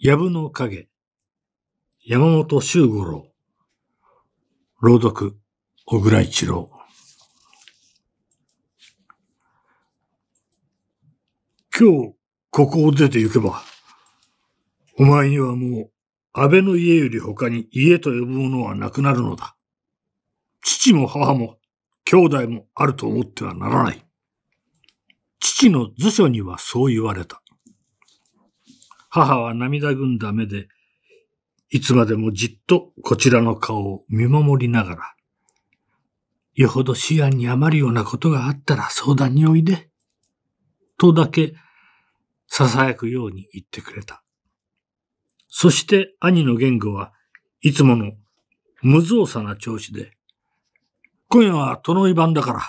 藪の影、山本周五郎、朗読、小倉一郎。今日、ここを出て行けば、お前にはもう、安倍の家より他に家と呼ぶものはなくなるのだ。父も母も、兄弟もあると思ってはならない。父の図書にはそう言われた。母は涙ぐんだ目で、いつまでもじっとこちらの顔を見守りながら、よほど思案に余るようなことがあったら相談においで、とだけ囁くように言ってくれた。そして兄の言語はいつもの無造作な調子で、今夜は殿井番だから、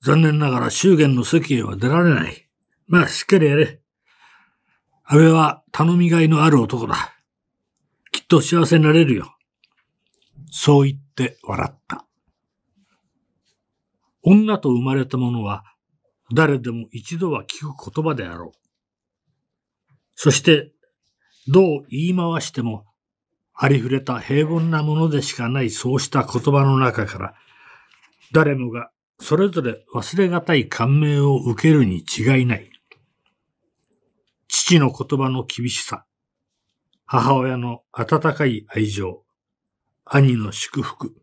残念ながら祝言の席へは出られない。まあ、しっかりやれ。安倍は頼みがいのある男だ。きっと幸せになれるよ。そう言って笑った。女と生まれた者は誰でも一度は聞く言葉であろう。そして、どう言い回しても、ありふれた平凡なものでしかないそうした言葉の中から、誰もがそれぞれ忘れがたい感銘を受けるに違いない。父の言葉の厳しさ、母親の温かい愛情、兄の祝福。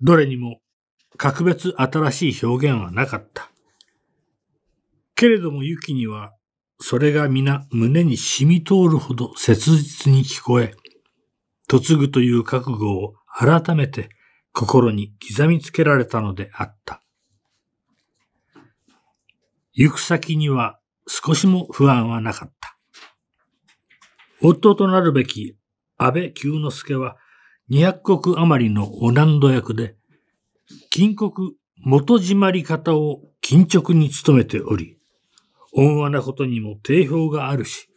どれにも格別新しい表現はなかった。けれどもユキには、それが皆胸に染み通るほど切実に聞こえ、嫁ぐという覚悟を改めて心に刻みつけられたのであった。行く先には少しも不安はなかった。夫となるべき安倍久之助は200石余りのオナンド役で、金国元締まり方を緊直に努めており、温和なことにも定評があるし、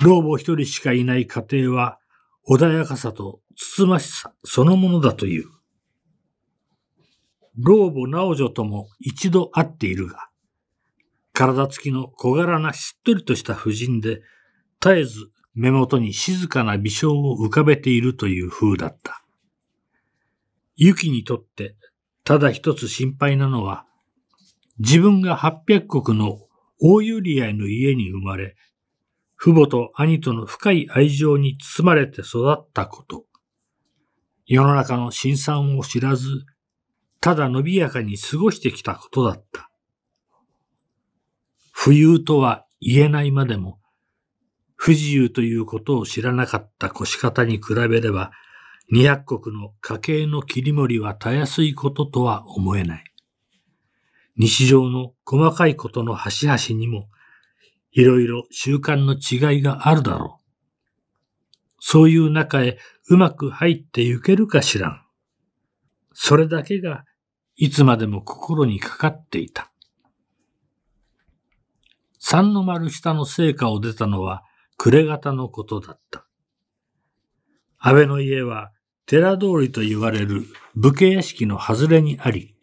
老母一人しかいない家庭は穏やかさとつつましさそのものだという。老母直女とも一度会っているが、体つきの小柄なしっとりとした婦人で、絶えず目元に静かな微笑を浮かべているという風だった。ユキにとってただ一つ心配なのは、自分が800国の大ユリアイの家に生まれ、父母と兄との深い愛情に包まれて育ったこと。世の中の辛酸を知らず、ただ伸びやかに過ごしてきたことだった。浮遊とは言えないまでも、不自由ということを知らなかった腰方に比べれば、二百国の家計の切り盛りはたやすいこととは思えない。日常の細かいことの端々にも、いろいろ習慣の違いがあるだろう。そういう中へうまく入ってゆけるかしらん。それだけがいつまでも心にかかっていた。三の丸下の成果を出たのは暮れ方のことだった。安倍の家は寺通りと言われる武家屋敷の外れにあり、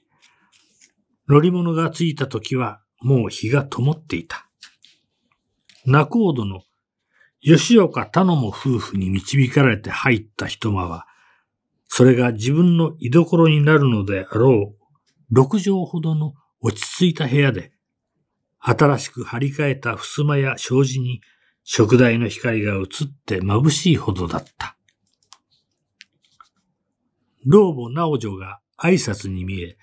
乗り物が着いた時はもう日が灯っていた。仲人の吉岡田野も夫婦に導かれて入った一間は、それが自分の居所になるのであろう六畳ほどの落ち着いた部屋で、新しく張り替えた襖や障子に食台の光が映って眩しいほどだった。老母直女が挨拶に見え、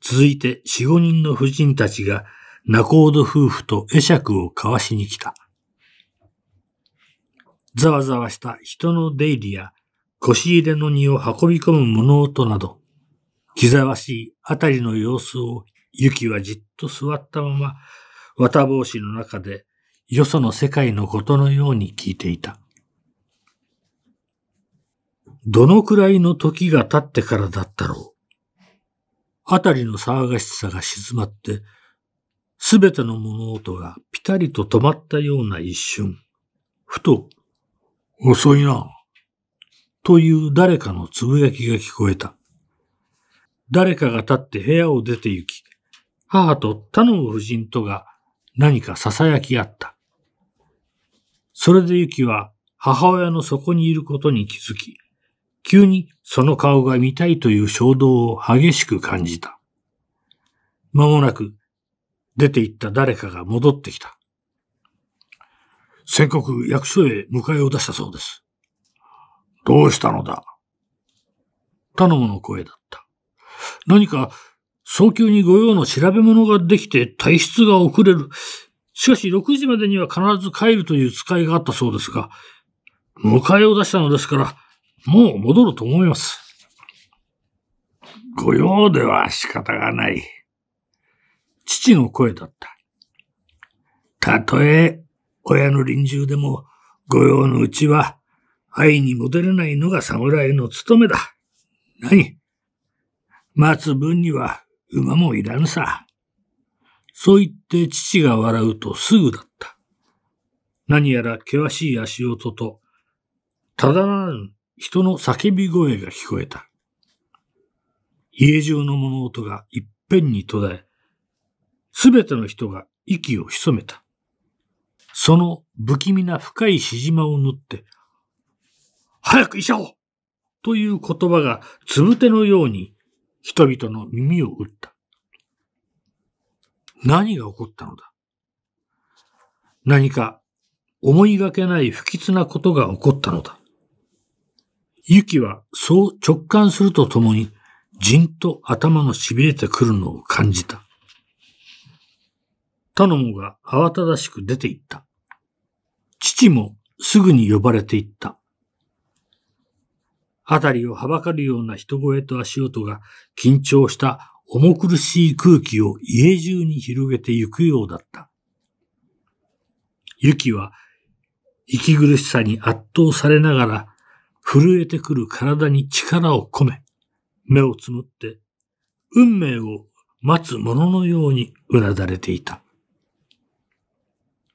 続いて四五人の婦人たちが仲人夫婦と会釈を交わしに来た。ざわざわした人の出入りや腰入れの荷を運び込む物音など、気ざわしいあたりの様子をユキはじっと座ったまま綿帽子の中でよその世界のことのように聞いていた。どのくらいの時が経ってからだったろう。あたりの騒がしさが静まって、すべての物音がぴたりと止まったような一瞬、ふと、遅いな、という誰かのつぶやきが聞こえた。誰かが立って部屋を出て行き、母と他の夫人とが何か囁き合った。それでゆきは母親の底にいることに気づき、急にその顔が見たいという衝動を激しく感じた。間もなく出て行った誰かが戻ってきた。宣告役所へ迎えを出したそうです。どうしたのだ？頼むの声だった。何か早急に御用の調べ物ができて体質が遅れる。しかし6時までには必ず帰るという使いがあったそうですが、迎えを出したのですから、もう戻ると思います。御用では仕方がない。父の声だった。たとえ親の臨終でも御用のうちは愛に戻れないのが侍の務めだ。何？待つ分には馬もいらぬさ。そう言って父が笑うとすぐだった。何やら険しい足音と、ただならぬ人の叫び声が聞こえた。家中の物音がいっぺんに途絶え、すべての人が息を潜めた。その不気味な深いしじまを縫って、早く医者をという言葉がつぶてのように人々の耳を打った。何が起こったのだ？何か思いがけない不吉なことが起こったのだ？ユキはそう直感するとともに、じんと頭の痺れてくるのを感じた。タノモが慌ただしく出て行った。父もすぐに呼ばれて行った。あたりをはばかるような人声と足音が緊張した重苦しい空気を家中に広げてゆくようだった。ユキは息苦しさに圧倒されながら震えてくる体に力を込め、目をつむって運命を待つ者のようにうなだれていた。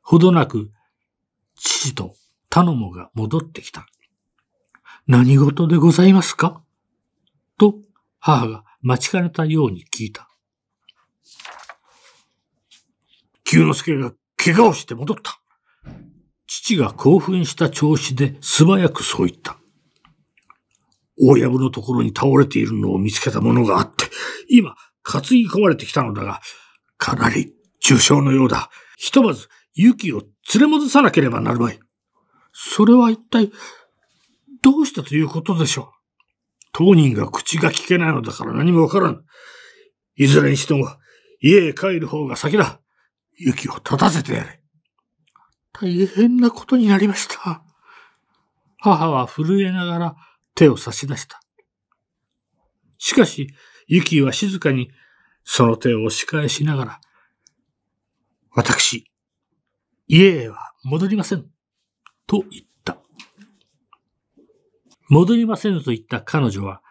ほどなく父と頼もが戻ってきた。何事でございますか？と母が待ちかねたように聞いた。久之助が怪我をして戻った。父が興奮した調子で素早くそう言った。大藪のところに倒れているのを見つけたものがあって、今、担ぎ込まれてきたのだが、かなり重傷のようだ。ひとまず、雪を連れ戻さなければなるまい。それは一体、どうしたということでしょう。当人が口が聞けないのだから何もわからん。いずれにしても、家へ帰る方が先だ。雪を立たせてやれ。大変なことになりました。母は震えながら手を差し出した。しかし、ユキは静かにその手を押し返しながら、私、家へは戻りません。と言った。戻りませぬと言った彼女は、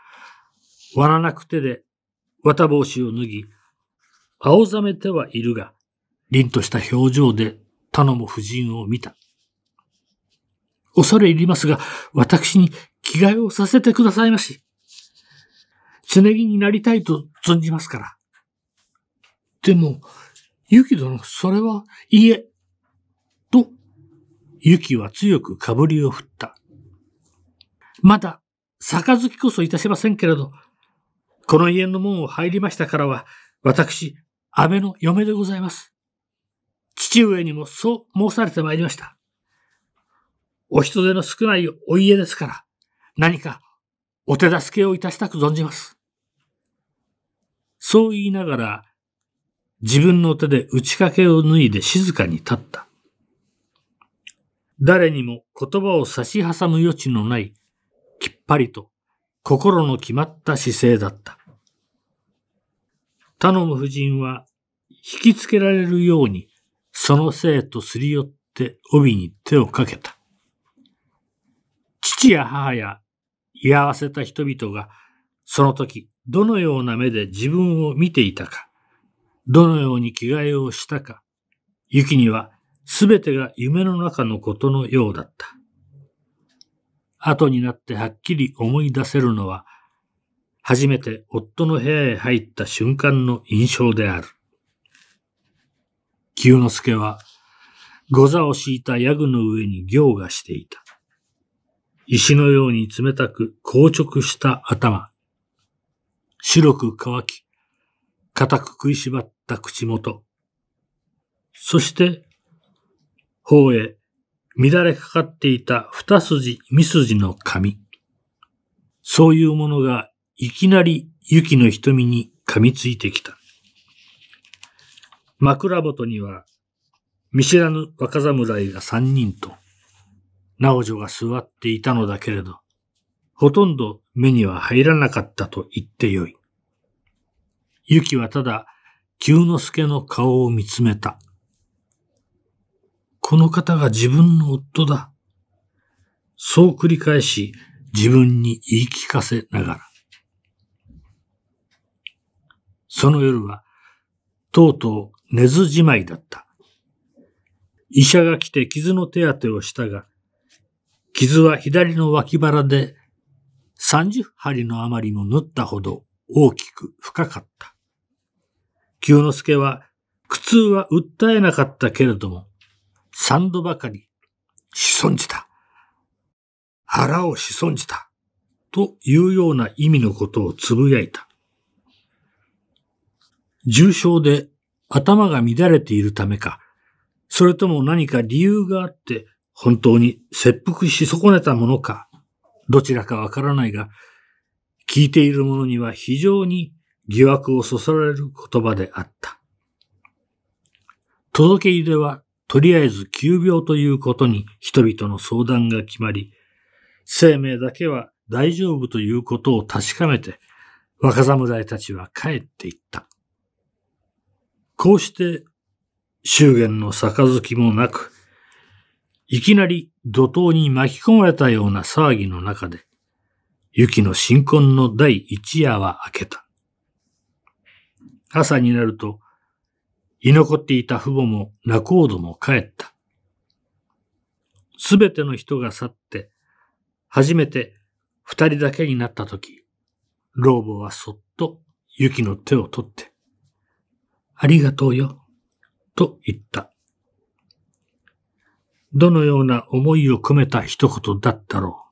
割らなく手で綿帽子を脱ぎ、青ざめてはいるが、凛とした表情で頼む夫人を見た。恐れ入りますが、私に着替えをさせてくださいまし。つねぎになりたいと存じますから。でも、ゆき殿、それは、いいえ。と、ゆきは強くかぶりを振った。まだ、杯こそいたしませんけれど、この家の門を入りましたからは、私、安倍の嫁でございます。父上にもそう申されてまいりました。お人手の少ないお家ですから、何かお手助けをいたしたく存じます。そう言いながら、自分の手で打ち掛けを脱いで静かに立った。誰にも言葉を差し挟む余地のないきっぱりと心の決まった姿勢だった。頼む夫人は引きつけられるようにその生とすり寄って帯に手をかけた。父や母や居合わせた人々がその時どのような目で自分を見ていたか、どのように着替えをしたか、ユキにはすべてが夢の中のことのようだった。後になってはっきり思い出せるのは、初めて夫の部屋へ入った瞬間の印象である。清之助は、御座を敷いたヤグの上に行がしていた。石のように冷たく硬直した頭。白く乾き、固く食いしばった口元。そして、頬へ乱れかかっていた二筋、三筋の髪。そういうものがいきなり雪の瞳に噛みついてきた。枕元には見知らぬ若侍が三人と、直女が座っていたのだけれど、ほとんど目には入らなかったと言ってよい。ゆきはただ、久之助の顔を見つめた。この方が自分の夫だ。そう繰り返し自分に言い聞かせながら。その夜は、とうとう寝ずじまいだった。医者が来て傷の手当てをしたが、傷は左の脇腹で30針の余りも縫ったほど大きく深かった。久之助は苦痛は訴えなかったけれども、三度ばかり、子孫じた。腹を子孫じた。というような意味のことをつぶやいた。重症で頭が乱れているためか、それとも何か理由があって本当に切腹し損ねたものか、どちらかわからないが、聞いている者には非常に疑惑をそそられる言葉であった。届け入れはとりあえず急病ということに人々の相談が決まり、生命だけは大丈夫ということを確かめて、若侍たちは帰っていった。こうして祝言の杯もなく、いきなり怒涛に巻き込まれたような騒ぎの中で、雪の新婚の第一夜は明けた。朝になると、居残っていた父母も仲人も帰った。すべての人が去って、初めて二人だけになったとき、老母はそっと雪の手を取って、ありがとうよ。と言った。どのような思いを込めた一言だったろ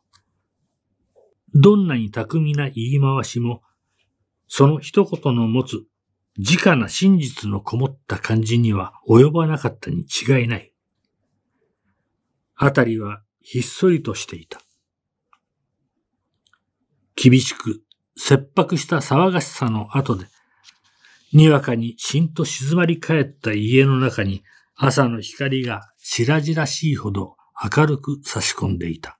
う。どんなに巧みな言い回しも、その一言の持つ直な真実のこもった感じには及ばなかったに違いない。あたりはひっそりとしていた。厳しく切迫した騒がしさの後で、にわかにしんと静まり返った家の中に朝の光が白々しいほど明るく差し込んでいた。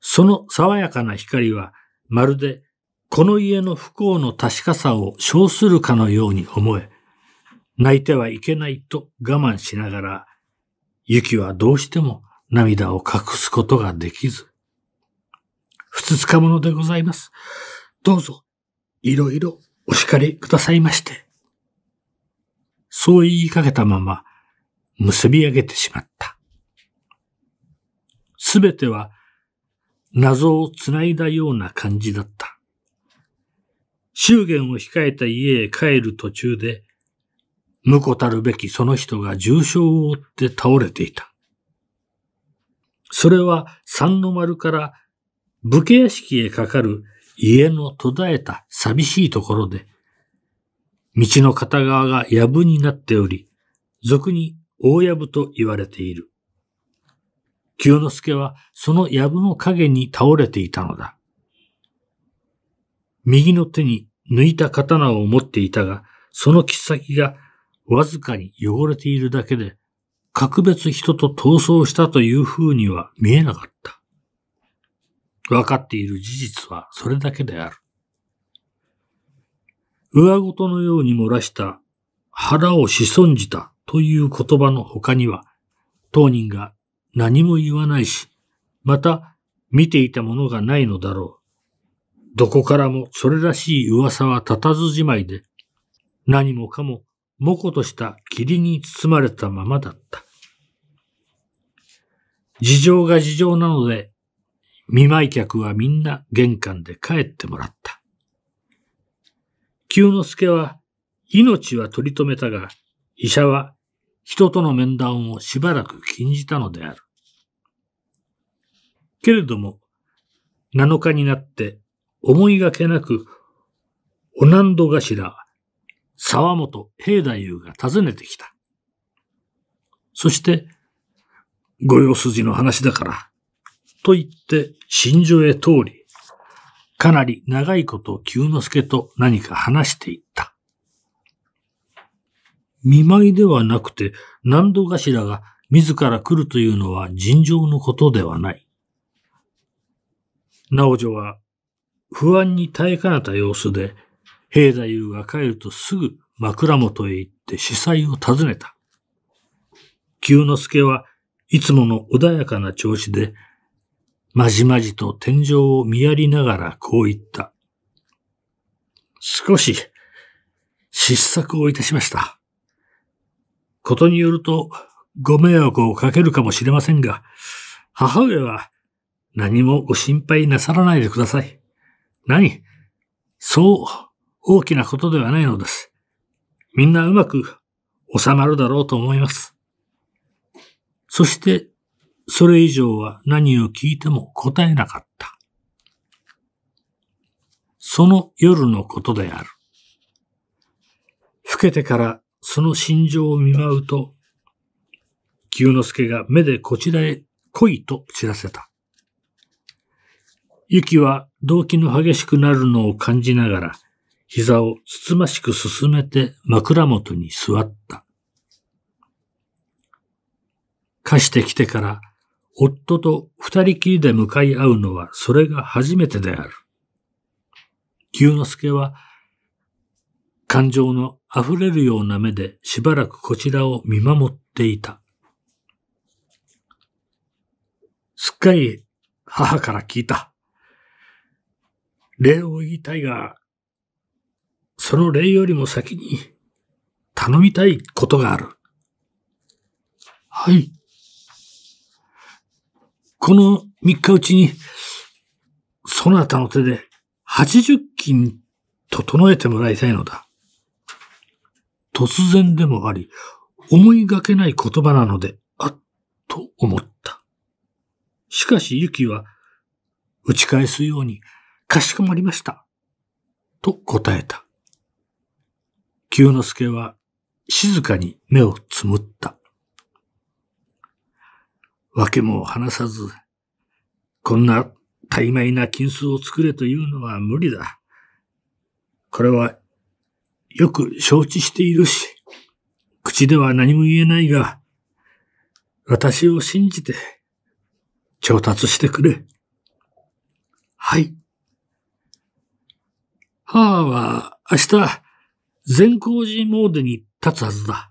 その爽やかな光はまるでこの家の不幸の確かさを称するかのように思え、泣いてはいけないと我慢しながら、ユキはどうしても涙を隠すことができず、ふつつか者でございます。どうぞ、いろいろお叱りくださいまして。そう言いかけたまま結び上げてしまった。すべては謎をつないだような感じだった。祝言を控えた家へ帰る途中で、婿たるべきその人が重傷を負って倒れていた。それは三の丸から武家屋敷へかかる家の途絶えた寂しいところで、道の片側が藪になっており、俗に大藪と言われている。清之助はその藪の影に倒れていたのだ。右の手に抜いた刀を持っていたが、その切っ先がわずかに汚れているだけで、格別人と逃走したという風には見えなかった。分かっている事実はそれだけである。上ごとのように漏らした腹をし損じたという言葉の他には、当人が何も言わないし、また見ていたものがないのだろう。どこからもそれらしい噂は立たずじまいで、何もかももことした霧に包まれたままだった。事情が事情なので見舞い客はみんな玄関で帰ってもらった。久之助は命は取り留めたが、医者は人との面談をしばらく禁じたのである。けれども、7日になって思いがけなく、お南戸頭、沢本平太夫が訪ねてきた。そして、ご用筋の話だから、と言って新所へ通り、かなり長いこと久之助と何か話していった。見舞いではなくて、南戸頭が自ら来るというのは尋常のことではない。直女は不安に耐えかねた様子で、平太夫が帰るとすぐ枕元へ行って司祭を訪ねた。久之助はいつもの穏やかな調子で、まじまじと天井を見やりながらこう言った。少し失策をいたしました。ことによるとご迷惑をかけるかもしれませんが、母上は何もご心配なさらないでください。何？そう大きなことではないのです。みんなうまく収まるだろうと思います。そして、それ以上は何を聞いても答えなかった。その夜のことである。老けてからその心情を見舞うと、清之助が目でこちらへ来いと知らせた。雪は動機の激しくなるのを感じながら、膝をつつましく進めて枕元に座った。貸してきてから夫と二人きりで向かい合うのはそれが初めてである。清之助は感情の溢れるような目でしばらくこちらを見守っていた。すっかり母から聞いた。礼を言いたいが、その礼よりも先に頼みたいことがある。はい。この三日うちに、そなたの手で八十金整えてもらいたいのだ。突然でもあり、思いがけない言葉なので、あっと思った。しかし、ゆきは、打ち返すように、かしこまりました。と答えた。久之助は静かに目をつむった。わけも話さず、こんな怠邁な金子を作れというのは無理だ。これはよく承知しているし、口では何も言えないが、私を信じて調達してくれ。はい。母は明日、善光寺詣に立つはずだ。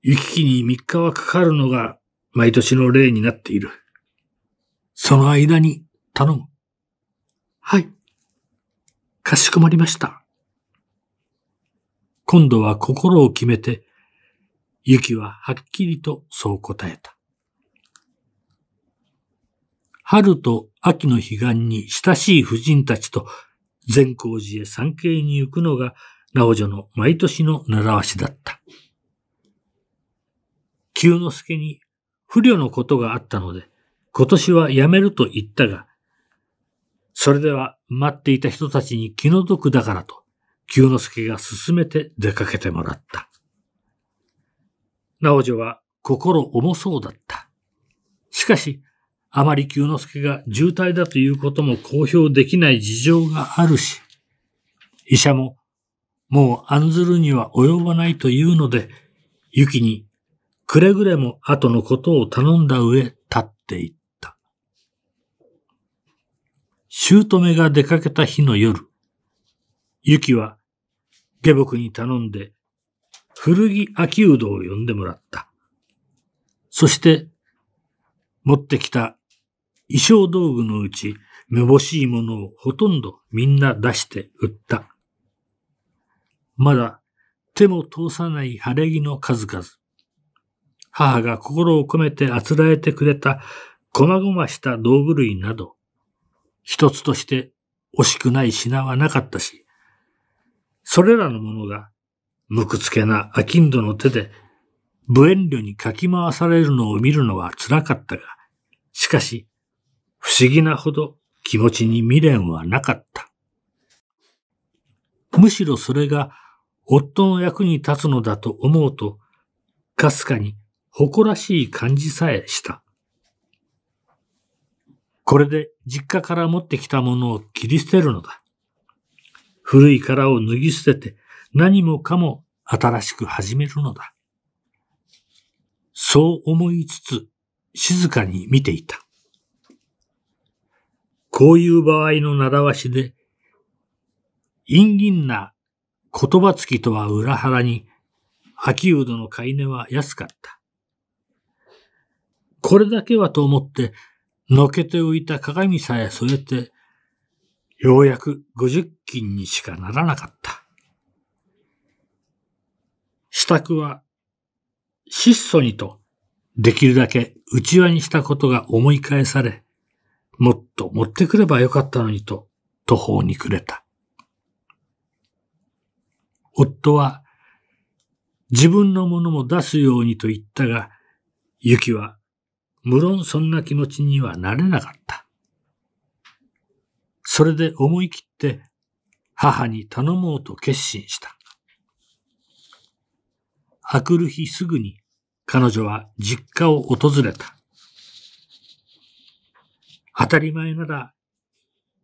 行き来に3日はかかるのが毎年の例になっている。その間に頼む。はい。かしこまりました。今度は心を決めて、ゆきははっきりとそう答えた。春と秋の彼岸に親しい婦人たちと善光寺へ参詣に行くのが直女の毎年の習わしだった。久之助に不慮のことがあったので、今年はやめると言ったが、それでは待っていた人たちに気の毒だからと、久之助が進めて出かけてもらった。直女は心重そうだった。しかし、あまり久之助が渋滞だということも公表できない事情があるし、医者ももう案ずるには及ばないというので、ゆきにくれぐれも後のことを頼んだ上立っていった。姑が出かけた日の夜、ゆきは下僕に頼んで古着秋うどを呼んでもらった。そして持ってきた衣装道具のうち、めぼしいものをほとんどみんな出して売った。まだ手も通さない晴れ着の数々。母が心を込めてあつらえてくれた細々した道具類など、一つとして惜しくない品はなかったし、それらのものが無くつけな商人の手で無遠慮にかき回されるのを見るのは辛かったが、しかし、不思議なほど気持ちに未練はなかった。むしろそれが夫の役に立つのだと思うと、かすかに誇らしい感じさえした。これで実家から持ってきたものを切り捨てるのだ。古い殻を脱ぎ捨てて何もかも新しく始めるのだ。そう思いつつ静かに見ていた。こういう場合の習わしで、陰銀な言葉つきとは裏腹に、秋うどの買い値は安かった。これだけはと思って、のけておいた鏡さえ添えて、ようやく五十金にしかならなかった。支度は、質素にと、できるだけ内輪にしたことが思い返され、もっと持ってくればよかったのにと途方に暮れた。夫は自分のものも出すようにと言ったが、ユキは無論そんな気持ちにはなれなかった。それで思い切って母に頼もうと決心した。あくる日すぐに彼女は実家を訪れた。当たり前なら、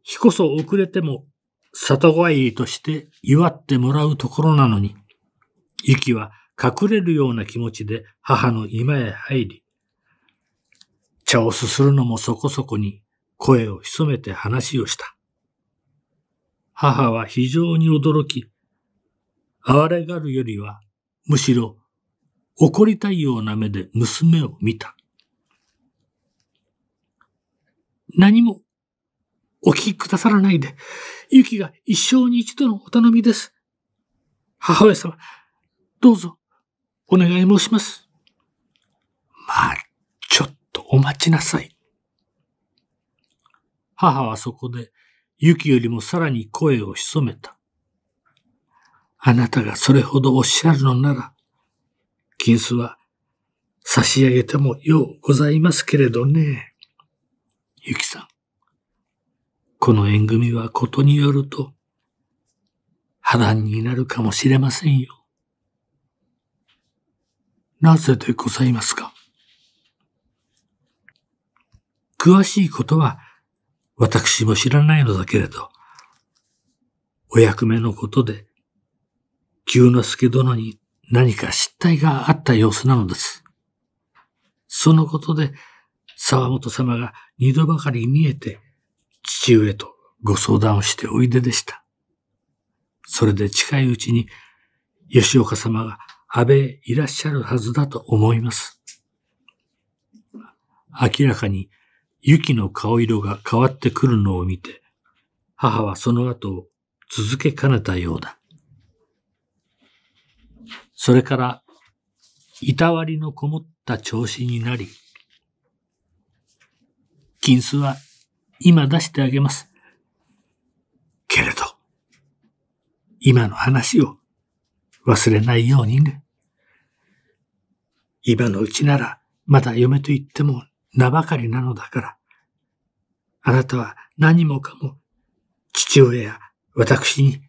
日こそ遅れても里帰りとして祝ってもらうところなのに、ゆきは隠れるような気持ちで母の居間へ入り、茶をすするのもそこそこに声を潜めて話をした。母は非常に驚き、哀れがるよりは、むしろ怒りたいような目で娘を見た。何もお聞きくださらないで、ゆきが一生に一度のお頼みです。母親様、どうぞ、お願い申します。まあ、ちょっとお待ちなさい。母はそこで、ゆきよりもさらに声を潜めた。あなたがそれほどおっしゃるのなら、金子は差し上げてもようございますけれどね。ゆきさん。この縁組はことによると破談になるかもしれませんよ。なぜでございますか？詳しいことは私も知らないのだけれど、お役目のことで、久之助殿に何か失態があった様子なのです。そのことで、沢本様が二度ばかり見えて、父上とご相談をしておいででした。それで近いうちに吉岡様が安倍へいらっしゃるはずだと思います。明らかに雪の顔色が変わってくるのを見て、母はその後を続けかねたようだ。それから、いたわりのこもった調子になり、金子は今出してあげます。けれど、今の話を忘れないようにね。今のうちならまだ嫁と言っても名ばかりなのだから、あなたは何もかも父親や私に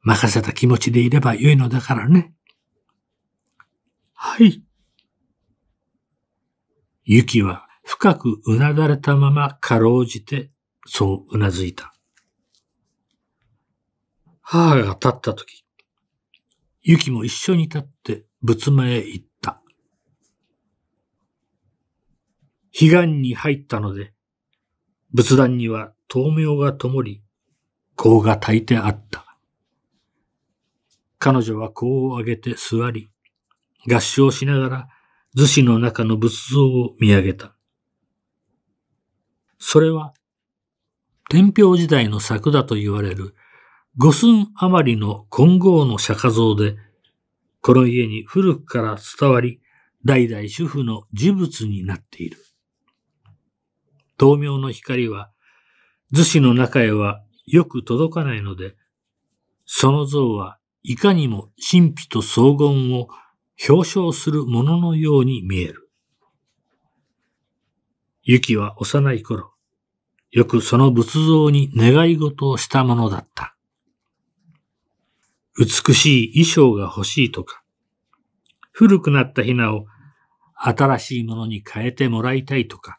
任せた気持ちでいればよいのだからね。はい。ゆきは深くうなだれたままかろうじてそううなずいた。母が立ったとき、ゆきも一緒に立って仏間へ行った。彼岸に入ったので、仏壇には灯明が灯り、香が焚いてあった。彼女は香を上げて座り、合唱しながら図紙の中の仏像を見上げた。それは、天平時代の作だと言われる五寸余りの金剛の釈迦像で、この家に古くから伝わり、代々主婦の呪物になっている。灯明の光は、図紙の中へはよく届かないので、その像はいかにも神秘と荘厳を表彰するもののように見える。ユキは幼い頃、よくその仏像に願い事をしたものだった。美しい衣装が欲しいとか、古くなったひなを新しいものに変えてもらいたいとか、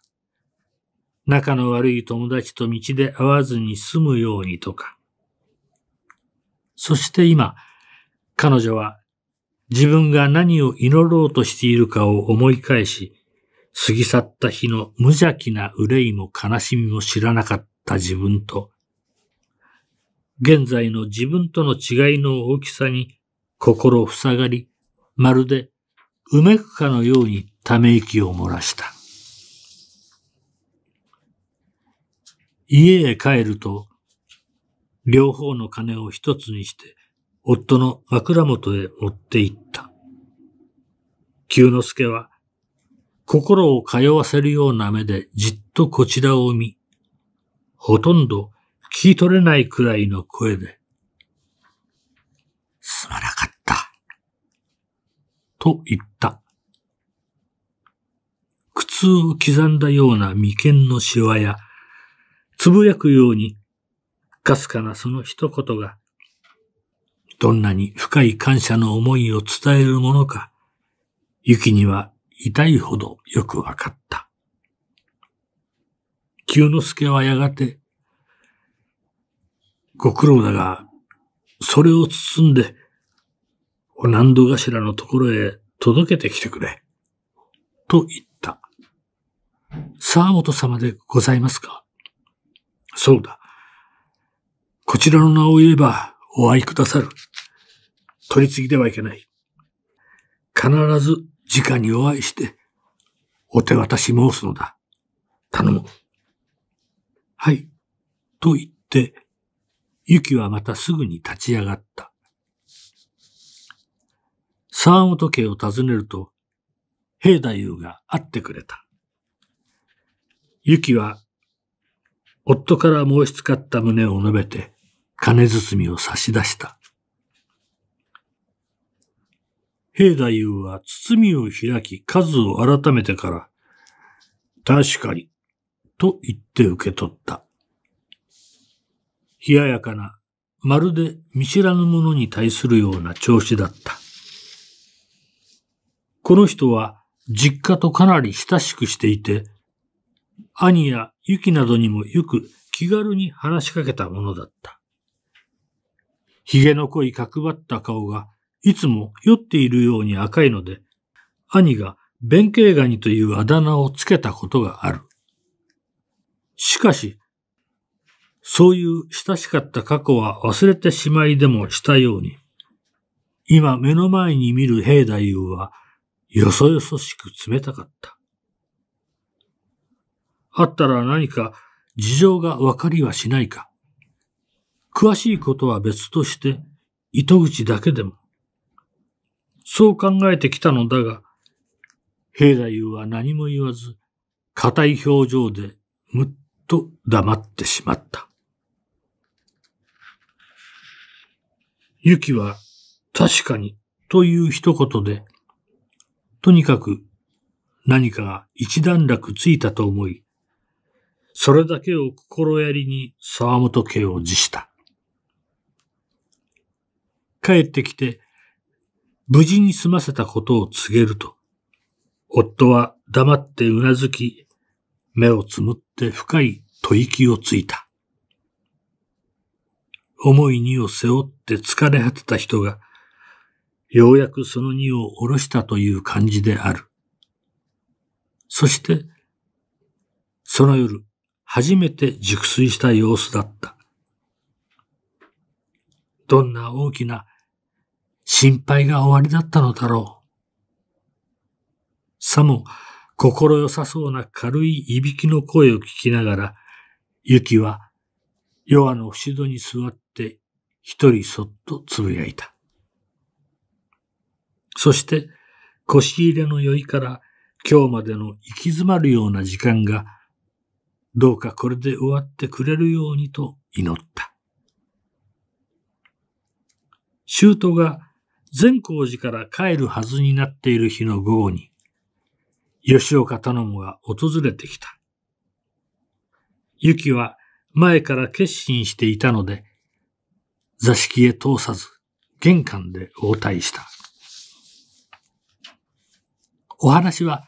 仲の悪い友達と道で会わずに済むようにとか。そして今、彼女は自分が何を祈ろうとしているかを思い返し、過ぎ去った日の無邪気な憂いも悲しみも知らなかった自分と、現在の自分との違いの大きさに心塞がり、まるでうめくかのようにため息を漏らした。家へ帰ると、両方の金を一つにして、夫の枕元へ持って行った。久之助は、心を通わせるような目でじっとこちらを見、ほとんど聞き取れないくらいの声で、すまなかった、と言った。苦痛を刻んだような眉間のシワや、つぶやくように、かすかなその一言が、どんなに深い感謝の思いを伝えるものか、ゆきには痛いほどよくわかった。久之助はやがて、ご苦労だが、それを包んで、お南度頭のところへ届けてきてくれ、と言った。沢本様でございますか？そうだ。こちらの名を言えばお会いくださる。取り次ぎではいけない。必ず直にお会いして、お手渡し申すのだ。頼む。はい。と言って、ユキはまたすぐに立ち上がった。沢本家を訪ねると、平太夫が会ってくれた。ユキは夫から申し使った旨を述べて、金包みを差し出した。平太夫は包みを開き数を改めてから、確かに、と言って受け取った。冷ややかな、まるで見知らぬ者に対するような調子だった。この人は実家とかなり親しくしていて、兄や雪などにもよく気軽に話しかけたものだった。髭の濃い角張った顔がいつも酔っているように赤いので、兄が弁慶ガニというあだ名をつけたことがある。しかし、そういう親しかった過去は忘れてしまいでもしたように、今目の前に見る兵太夫は、よそよそしく冷たかった。あったら何か事情がわかりはしないか。詳しいことは別として、糸口だけでも。そう考えてきたのだが、平太夫は何も言わず、硬い表情でむっと黙ってしまった。ゆきは確かにという一言で、とにかく何かが一段落ついたと思い、それだけを心やりに沢本家を辞した。帰ってきて、無事に済ませたことを告げると、夫は黙ってうなずき、目をつむって深い吐息をついた。重い荷を背負って疲れ果てた人が、ようやくその荷を下ろしたという感じである。そして、その夜、初めて熟睡した様子だった。どんな大きな心配が終わりだったのだろう。さも心よさそうな軽いいびきの声を聞きながら、ゆきは弱のふ戸に座って一人そっとつぶやいた。そして腰入れの酔いから今日までの行き詰まるような時間がどうかこれで終わってくれるようにと祈った。舅が善光寺から帰るはずになっている日の午後に、吉岡頼母が訪れてきた。ゆきは前から決心していたので、座敷へ通さず、玄関で応対した。お話は、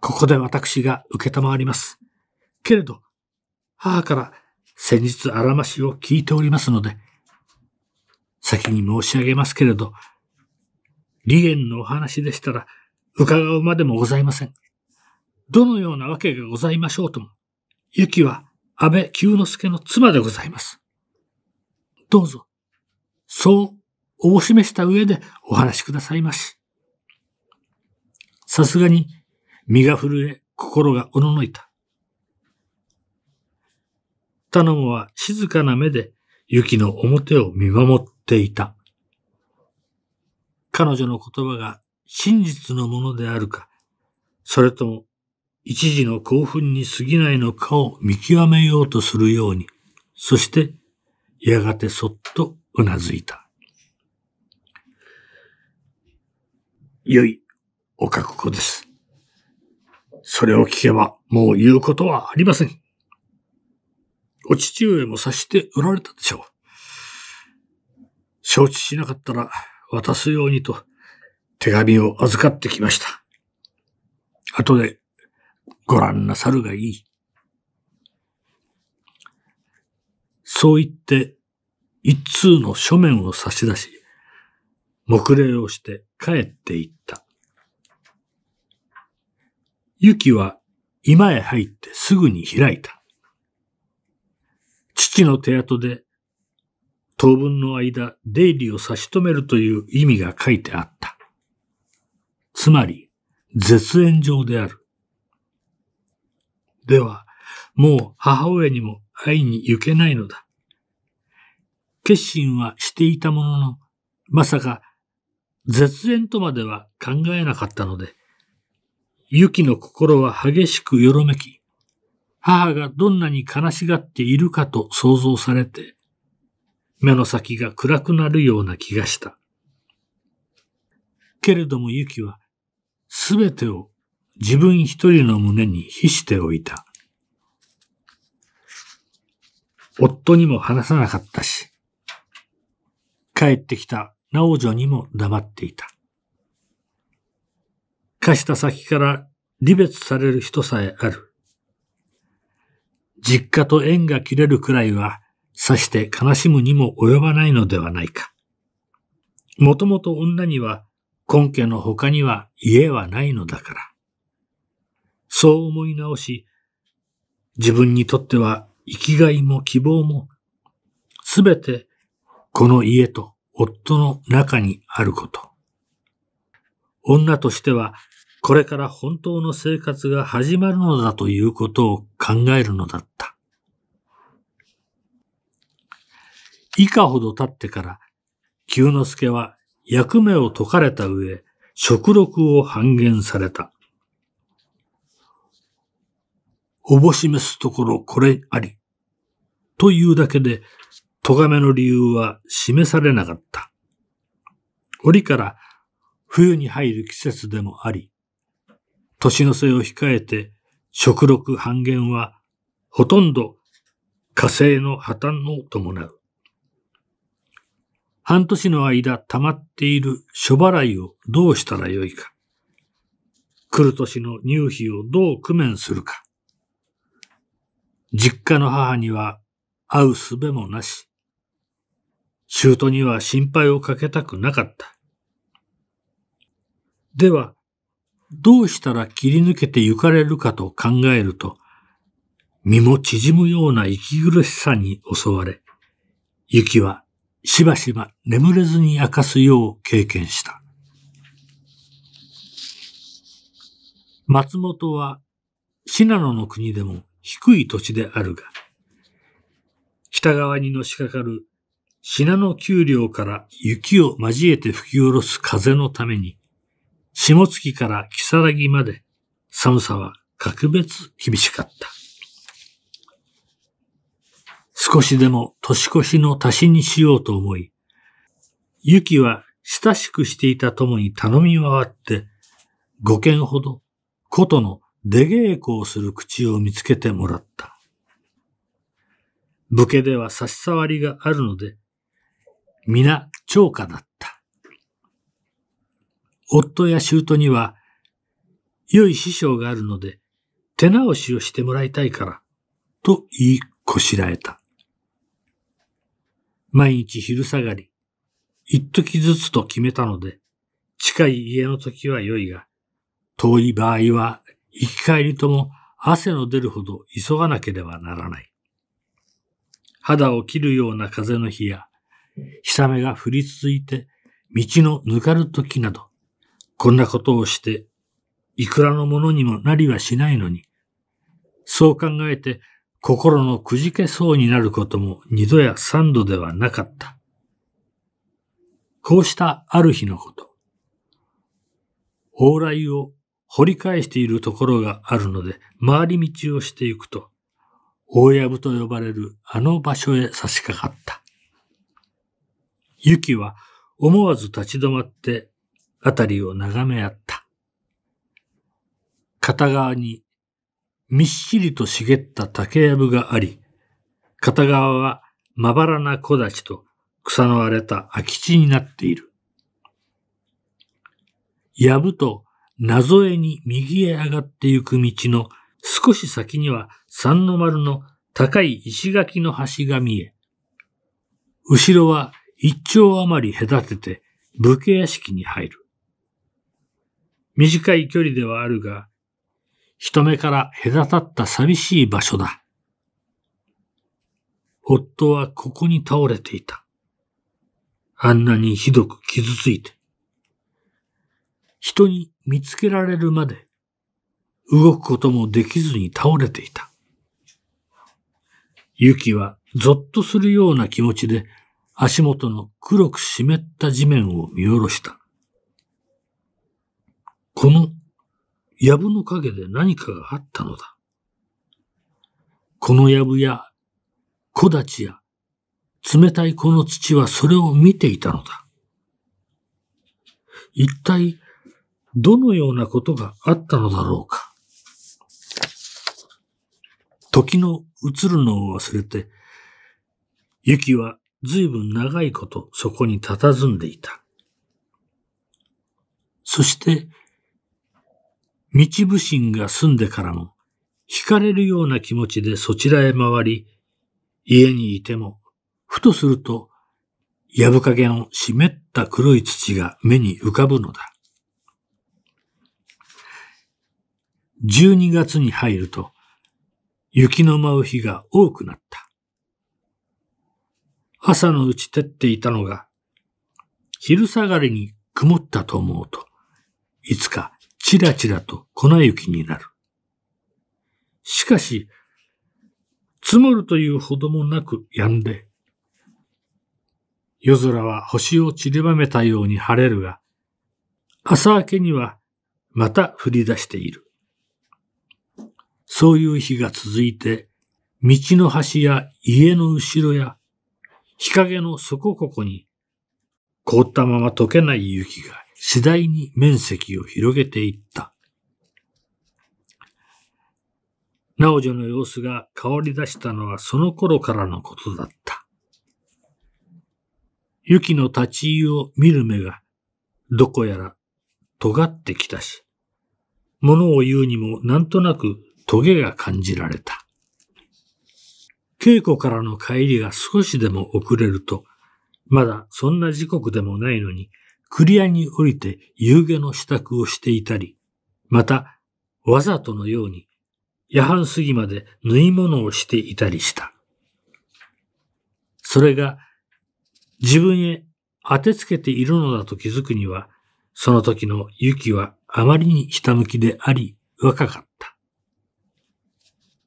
ここで私が受けたまわります。けれど、母から先日あらましを聞いておりますので、先に申し上げますけれど、離縁のお話でしたら、伺うまでもございません。どのようなわけがございましょうとも、ゆきは安倍久之助の妻でございます。どうぞ、そうお示した上でお話しくださいまし。さすがに身が震え、心がおののいた。頼母は静かな目で雪の表を見守ったていた。彼女の言葉が真実のものであるか、それとも一時の興奮に過ぎないのかを見極めようとするように、そしてやがてそっとうなずいた。良いお覚悟です。それを聞けばもう言うことはありません。お父上も察しておられたでしょう。承知しなかったら渡すようにと手紙を預かってきました。後でご覧なさるがいい。そう言って、一通の書面を差し出し、目礼をして帰っていった。ユキは居間へ入ってすぐに開いた。父の手跡で当分の間出入りを差し止めるという意味が書いてあった。つまり、絶縁状である。では、もう母親にも会いに行けないのだ。決心はしていたものの、まさか絶縁とまでは考えなかったので、ユキの心は激しくよろめき、母がどんなに悲しがっているかと想像されて、目の先が暗くなるような気がした。けれどもユキは、すべてを自分一人の胸に秘しておいた。夫にも話さなかったし、帰ってきた直女にも黙っていた。貸した先から離別される人さえある。実家と縁が切れるくらいは、さして悲しむにも及ばないのではないか。もともと女には根拠の他には家はないのだから。そう思い直し、自分にとっては生きがいも希望も、すべてこの家と夫の中にあること。女としてはこれから本当の生活が始まるのだということを考えるのだった。以下ほど経ってから、久之助は役目を解かれた上、食禄を半減された。おぼしめすところこれあり。というだけで、咎めの理由は示されなかった。折から冬に入る季節でもあり、年の瀬を控えて食禄半減はほとんど火星の破綻を伴う。半年の間溜まっている諸払いをどうしたらよいか。来る年の入費をどう工面するか。実家の母には会うすべもなし。姑には心配をかけたくなかった。では、どうしたら切り抜けて行かれるかと考えると、身も縮むような息苦しさに襲われ、雪はしばしば眠れずに明かすよう経験した。松本は信濃の国でも低い土地であるが、北側にのしかかる信濃丘陵から雪を交えて吹き下ろす風のために、下月から木更木まで寒さは格別厳しかった。少しでも年越しの足しにしようと思い、雪は親しくしていた友に頼み回って、五件ほど、琴の出稽古をする口を見つけてもらった。武家では差し障りがあるので、皆超過だった。夫や姑には、良い師匠があるので、手直しをしてもらいたいから、と言いこしらえた。毎日昼下がり、一時ずつと決めたので、近い家の時は良いが、遠い場合は行き帰りとも汗の出るほど急がなければならない。肌を切るような風の日や、日雨が降り続いて道のぬかる時など、こんなことをしていくらのものにもなりはしないのに、そう考えて心のくじけそうになることも二度や三度ではなかった。こうしたある日のこと、往来を掘り返しているところがあるので、回り道をしていくと、大藪と呼ばれるあの場所へ差し掛かった。雪は思わず立ち止まって辺りを眺め合った。片側にみっしりと茂った竹やぶがあり、片側はまばらな木立ちと草の荒れた空き地になっている。やぶと謎絵に右へ上がってゆく道の少し先には三の丸の高い石垣の橋が見え、後ろは一丁余り隔てて武家屋敷に入る。短い距離ではあるが、人目から隔たった寂しい場所だ。夫はここに倒れていた。あんなにひどく傷ついて。人に見つけられるまで動くこともできずに倒れていた。ユキはゾッとするような気持ちで足元の黒く湿った地面を見下ろした。この藪の陰で何かがあったのだ。この藪や木立や冷たいこの土はそれを見ていたのだ。一体どのようなことがあったのだろうか。時の移るのを忘れて、雪は随分長いことそこに佇んでいた。そして道武神が住んでからも、惹かれるような気持ちでそちらへ回り、家にいても、ふとすると、やぶかげの湿った黒い土が目に浮かぶのだ。12月に入ると、雪の舞う日が多くなった。朝のうち照っていたのが、昼下がりに曇ったと思うと、いつかちらちらと粉雪になる。しかし、積もるというほどもなく止んで、夜空は星を散りばめたように晴れるが、朝明けにはまた降り出している。そういう日が続いて、道の端や家の後ろや日陰の底ここに凍ったまま溶けない雪が次第に面積を広げていった。直女の様子が変わり出したのはその頃からのことだった。雪の立ち入を見る目がどこやら尖ってきたし、物を言うにもなんとなくトゲが感じられた。稽古からの帰りが少しでも遅れると、まだそんな時刻でもないのに、クリアに降りて夕げの支度をしていたり、また、わざとのように、夜半過ぎまで縫い物をしていたりした。それが、自分へ当てつけているのだと気づくには、その時の雪はあまりにひたむきであり、若かった。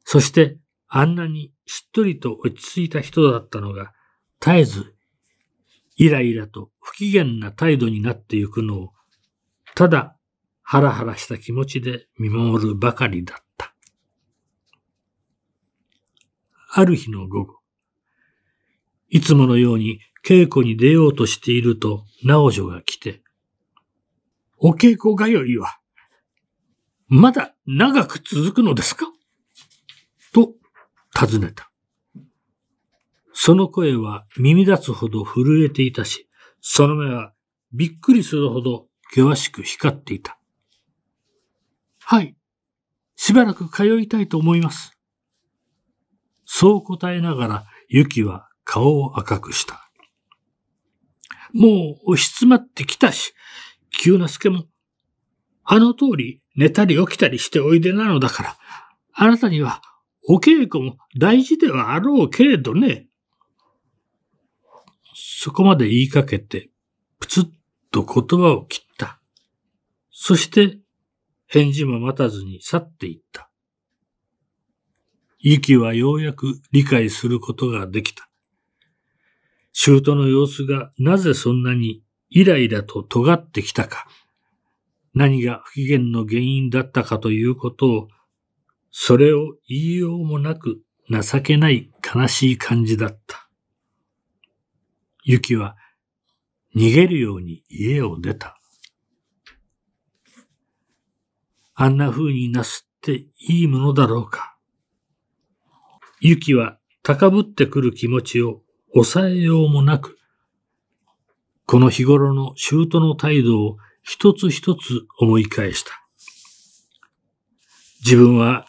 そして、あんなにしっとりと落ち着いた人だったのが、絶えずイライラと不機嫌な態度になってゆくのを、ただハラハラした気持ちで見守るばかりだった。ある日の午後、いつものように稽古に出ようとしていると、直女が来て、お稽古通いは、まだ長く続くのですか？と尋ねた。その声は耳立つほど震えていたし、その目はびっくりするほど険しく光っていた。はい。しばらく通いたいと思います。そう答えながら、ユキは顔を赤くした。もう押し詰まってきたし、急な助も、あの通り寝たり起きたりしておいでなのだから、あなたにはお稽古も大事ではあろうけれどね。そこまで言いかけて、ぷつっと言葉を切った。そして、返事も待たずに去っていった。ユキはようやく理解することができた。シュートの様子がなぜそんなにイライラと尖ってきたか、何が不機嫌の原因だったかということを、それを言いようもなく情けない悲しい感じだった。ユキは逃げるように家を出た。あんな風になすっていいものだろうか。ユキは高ぶってくる気持ちを抑えようもなく、この日頃の舅の態度を一つ一つ思い返した。自分は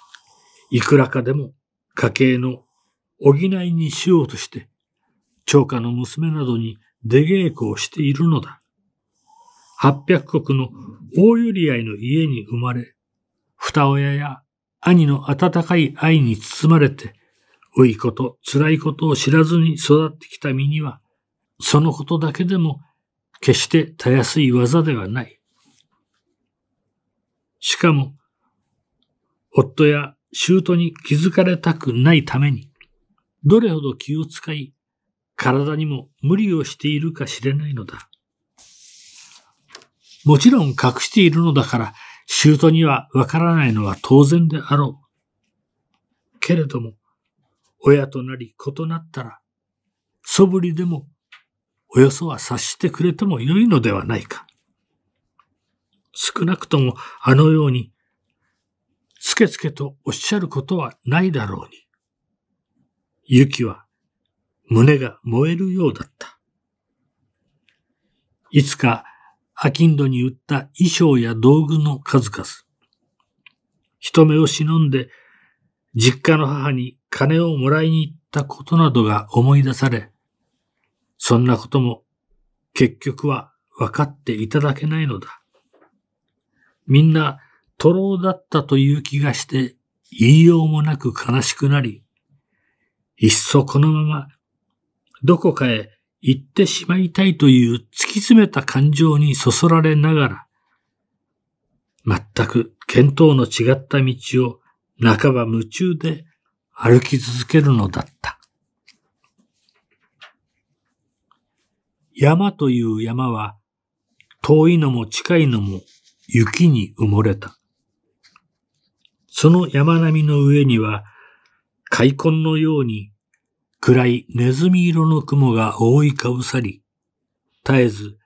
いくらかでも家計の補いにしようとして、長家の娘などに出稽古をしているのだ。八百国の大寄り合いの家に生まれ、二親や兄の温かい愛に包まれて、老いこと、辛いことを知らずに育ってきた身には、そのことだけでも決してたやすい技ではない。しかも、夫や姑に気づかれたくないために、どれほど気を使い、体にも無理をしているか知れないのだ。もちろん隠しているのだから、姑にはわからないのは当然であろう。けれども、親となり異なったら、素振りでも、およそは察してくれてもよいのではないか。少なくともあのように、つけつけとおっしゃることはないだろうに。ゆきは胸が燃えるようだった。いつか、アキンドに売った衣装や道具の数々。人目を忍んで実家の母に金をもらいに行ったことなどが思い出され、そんなことも結局は分かっていただけないのだ。みんな、徒労だったという気がして言いようもなく悲しくなり、いっそこのままどこかへ行ってしまいたいという突き詰めた感情にそそられながら、全く見当の違った道を半ば夢中で歩き続けるのだった。山という山は遠いのも近いのも雪に埋もれた。その山並みの上には開墾のように暗いネズミ色の雲が覆いかぶさり、絶えず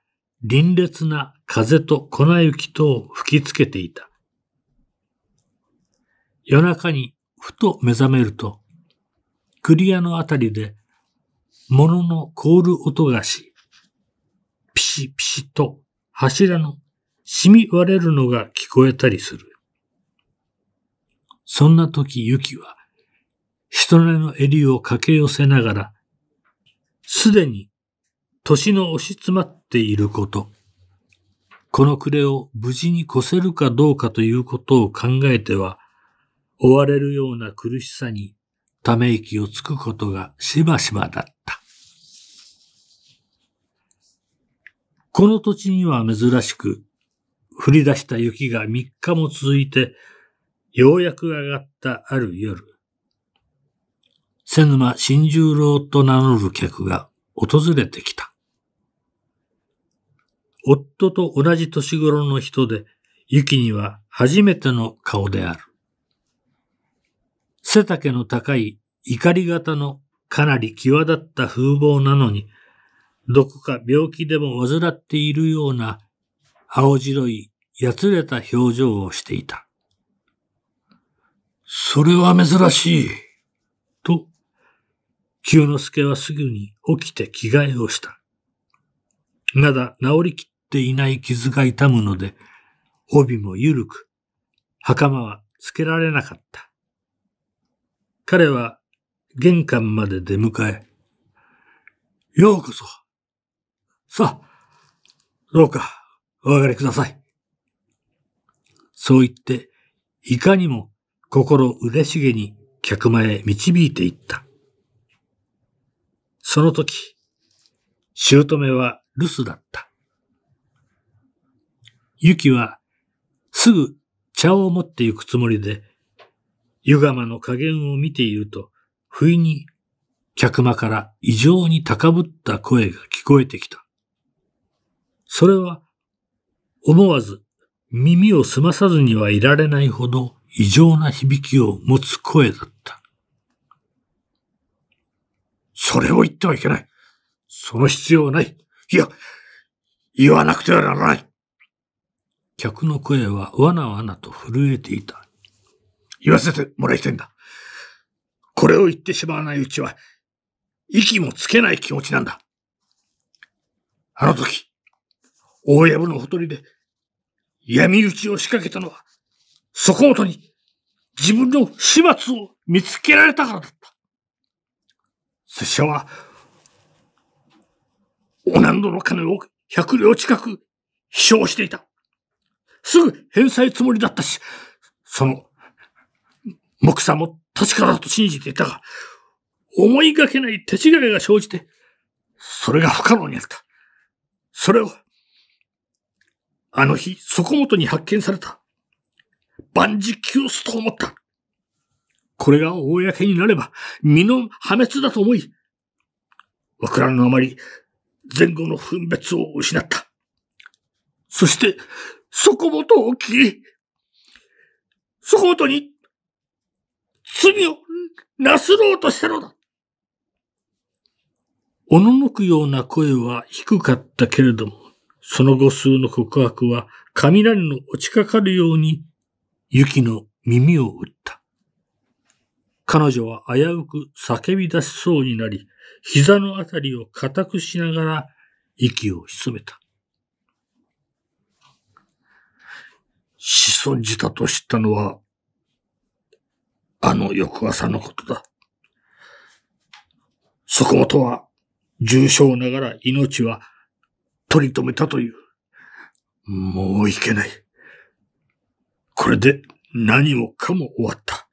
凛冽な風と粉雪とを吹きつけていた。夜中にふと目覚めると、クリアのあたりで物の凍る音がし、ピシピシと柱の染み割れるのが聞こえたりする。そんな時、雪は、人根の襟を駆け寄せながら、すでに年の押し詰まっていること、この暮れを無事に越せるかどうかということを考えては、追われるような苦しさにため息をつくことがしばしばだった。この土地には珍しく、降り出した雪が三日も続いて、ようやく上がったある夜、瀬沼新十郎と名乗る客が訪れてきた。夫と同じ年頃の人で、雪には初めての顔である。背丈の高い怒り型のかなり際立った風貌なのに、どこか病気でも患っているような青白いやつれた表情をしていた。それは珍しい。清之助はすぐに起きて着替えをした。まだ治りきっていない傷が痛むので、帯も緩く、袴はつけられなかった。彼は玄関まで出迎え、ようこそ。さあ、どうかお上がりください。そう言って、いかにも心嬉しげに客間へ導いていった。その時、姑は留守だった。ゆきはすぐ茶を持って行くつもりで、湯釜の加減を見ていると、不意に客間から異常に高ぶった声が聞こえてきた。それは、思わず耳を澄まさずにはいられないほど異常な響きを持つ声だった。それを言ってはいけない。その必要はない。いや、言わなくてはならない。客の声はわなわなと震えていた。言わせてもらいたいんだ。これを言ってしまわないうちは、息もつけない気持ちなんだ。あの時、大藪のほとりで闇討ちを仕掛けたのは、そこもとに自分の始末を見つけられたからだった。拙者は、お難度の金を百両近く飛翔していた。すぐ返済つもりだったし、その、木さも確かだと信じていたが、思いがけない手違いが生じて、それが不可能になった。それを、あの日、底本に発見された。万事休すと思った。これが公になれば、身の破滅だと思い、わからんのあまり、前後の分別を失った。そして、底本を切り、底本に、罪をなすろうとしたのだ。おののくような声は低かったけれども、その後数の告白は雷の落ちかかるように、雪の耳を打った。彼女は危うく叫び出しそうになり、膝のあたりを固くしながら息を潜めた。子孫じたと知ったのは、あの翌朝のことだ。そこもとは重症ながら命は取り留めたという。もういけない。これで何もかも終わった。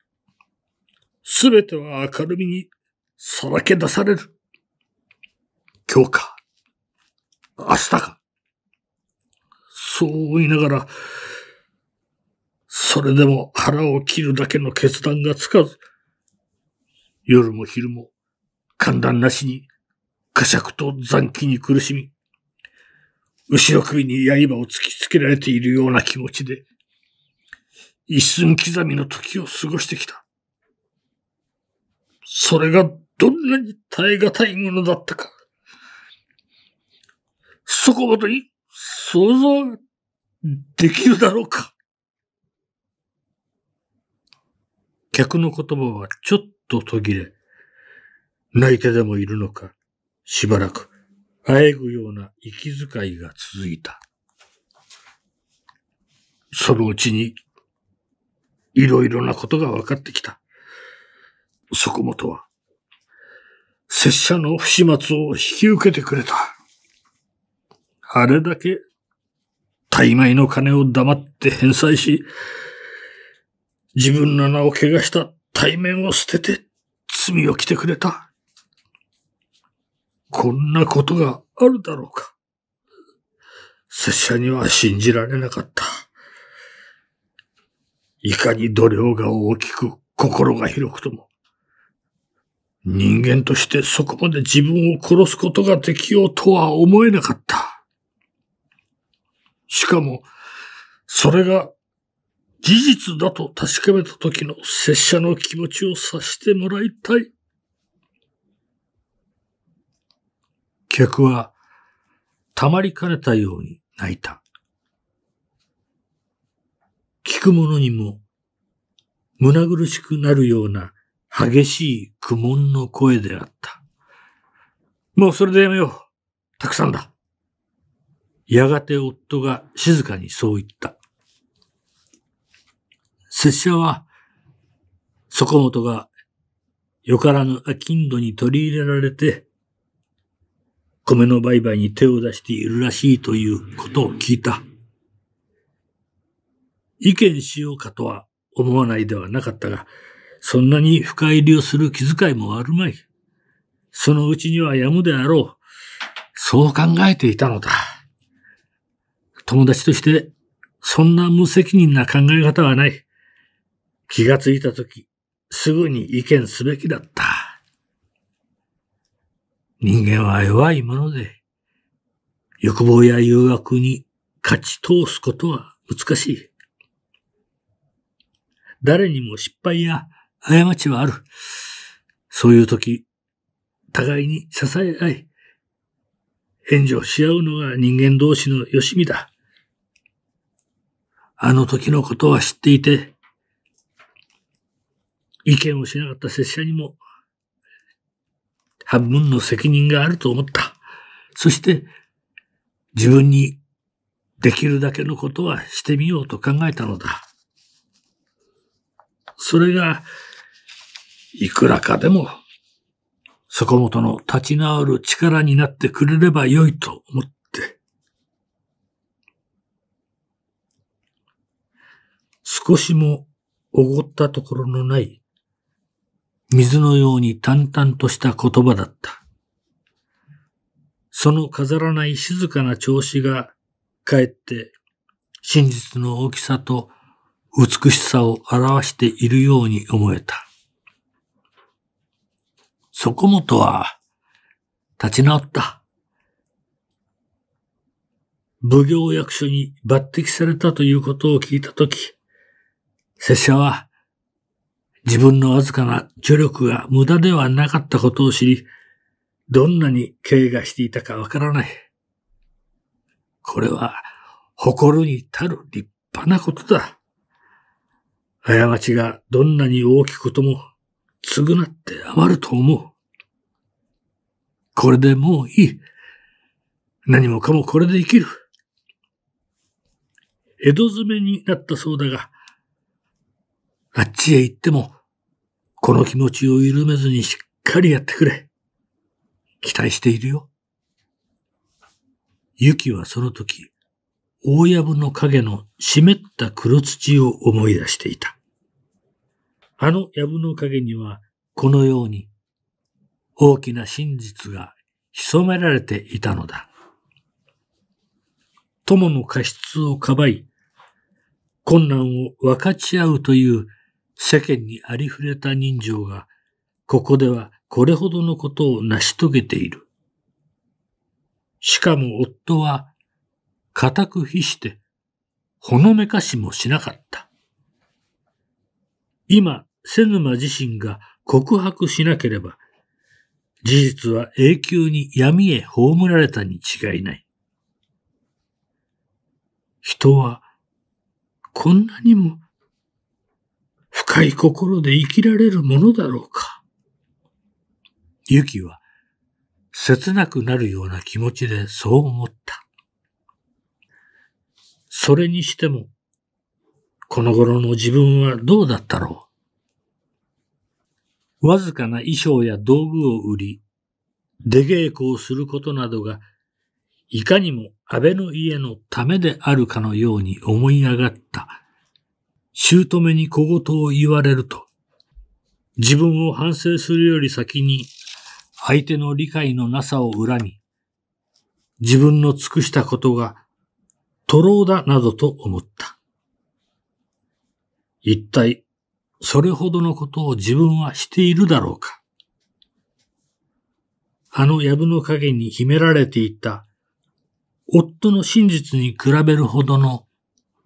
すべては明るみにさらけ出される。今日か。明日か。そう言いながら、それでも腹を切るだけの決断がつかず、夜も昼も寒暖なしに呵責と残機に苦しみ、後ろ首に刃を突きつけられているような気持ちで、一寸刻みの時を過ごしてきた。それがどんなに耐え難いものだったか。そこまでに想像できるだろうか。客の言葉はちょっと途切れ、泣いてでもいるのか、しばらく、あえぐような息遣いが続いた。そのうちに、いろいろなことが分かってきた。そこもとは、拙者の不始末を引き受けてくれた。あれだけ、大枚の金を黙って返済し、自分の名を怪我した対面を捨てて罪を着てくれた。こんなことがあるだろうか。拙者には信じられなかった。いかに度量が大きく心が広くとも、人間としてそこまで自分を殺すことができようとは思えなかった。しかも、それが事実だと確かめた時の拙者の気持ちを察してもらいたい。客はたまりかねたように泣いた。聞く者にも胸苦しくなるような激しい苦悶の声であった。もうそれでやめよう。たくさんだ。やがて夫が静かにそう言った。拙者は、そこもとがよからぬ商人に取り入れられて、米の売買に手を出しているらしいということを聞いた。意見しようかとは思わないではなかったが、そんなに深入りをする気遣いもあるまい。そのうちにはやむであろう。そう考えていたのだ。友達として、そんな無責任な考え方はない。気がついたとき、すぐに意見すべきだった。人間は弱いもので、欲望や誘惑に勝ち通すことは難しい。誰にも失敗や過ちはある。そういう時、互いに支え合い、援助し合うのが人間同士のよしみだ。あの時のことは知っていて、意見をしなかった拙者にも、半分の責任があると思った。そして、自分にできるだけのことはしてみようと考えたのだ。それが、いくらかでも、そこもとの立ち直る力になってくれればよいと思って。少しもおごったところのない水のように淡々とした言葉だった。その飾らない静かな調子が、かえって真実の大きさと美しさを表しているように思えた。そこもとは立ち直った。奉行役所に抜擢されたということを聞いたとき、拙者は自分のわずかな助力が無駄ではなかったことを知り、どんなに敬がしていたかわからない。これは、誇るに足る立派なことだ。過ちがどんなに大きくとも、償って余ると思う。これでもういい。何もかもこれで生きる。江戸詰めになったそうだが、あっちへ行っても、この気持ちを緩めずにしっかりやってくれ。期待しているよ。ユキはその時、大藪の影の湿った黒土を思い出していた。あの藪の影には、このように、大きな真実が潜められていたのだ。友の過失をかばい、困難を分かち合うという世間にありふれた人情が、ここではこれほどのことを成し遂げている。しかも夫は、固く秘して、ほのめかしもしなかった。今、瀬沼自身が告白しなければ、事実は永久に闇へ葬られたに違いない。人は、こんなにも深い心で生きられるものだろうか。ユキは切なくなるような気持ちでそう思った。それにしても、この頃の自分はどうだったろう。わずかな衣装や道具を売り、出稽古をすることなどが、いかにも安倍の家のためであるかのように思い上がった姑に小言を言われると、自分を反省するより先に相手の理解のなさを恨み、自分の尽くしたことが徒労だなどと思った。一体、それほどのことを自分はしているだろうか。あの藪の影に秘められていた夫の真実に比べるほどの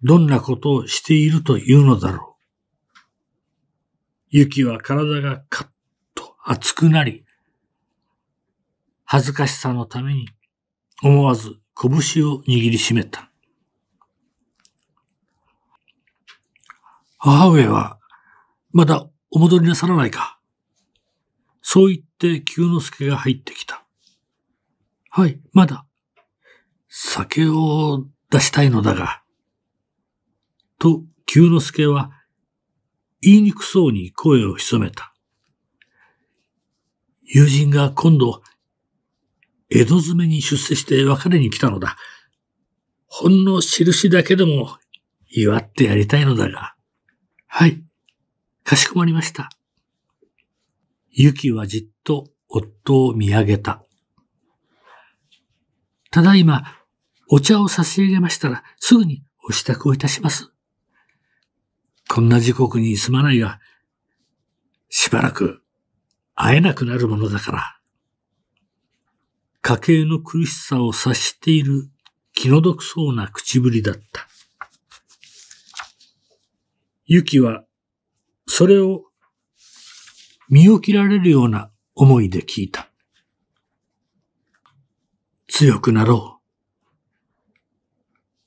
どんなことをしているというのだろう。雪は体がカッと熱くなり、恥ずかしさのために思わず拳を握りしめた。母上は、まだお戻りなさらないか。そう言って久之助が入ってきた。はい、まだ。酒を出したいのだが。と、久之助は、言いにくそうに声を潜めた。友人が今度、江戸詰めに出世して別れに来たのだ。ほんの印だけでも祝ってやりたいのだが。はい。かしこまりました。ゆきはじっと夫を見上げた。ただいま、お茶を差し上げましたら、すぐにお支度をいたします。こんな時刻にすまないが、しばらく会えなくなるものだから。家計の苦しさを察している気の毒そうな口ぶりだった。ユキは、それを身を切られるような思いで聞いた。強くなろ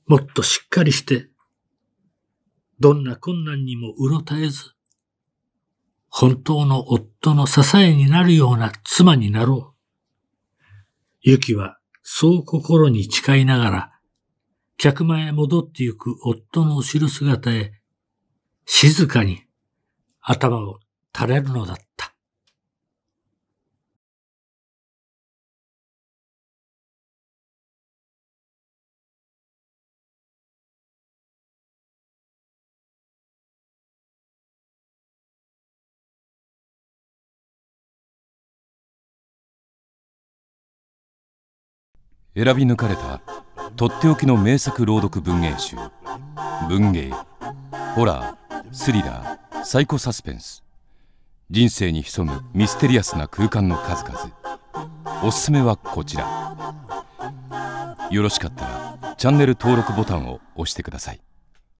う。もっとしっかりして、どんな困難にもうろたえず、本当の夫の支えになるような妻になろう。ユキはそう心に誓いながら、客間へ戻ってゆく夫の後ろ姿へ、静かに頭を垂れるのだった。選び抜かれたとっておきの名作朗読文芸集文芸ホラースリラーサイコサスペンス。人生に潜むミステリアスな空間の数々。おすすめはこちら。よろしかったらチャンネル登録ボタンを押してください。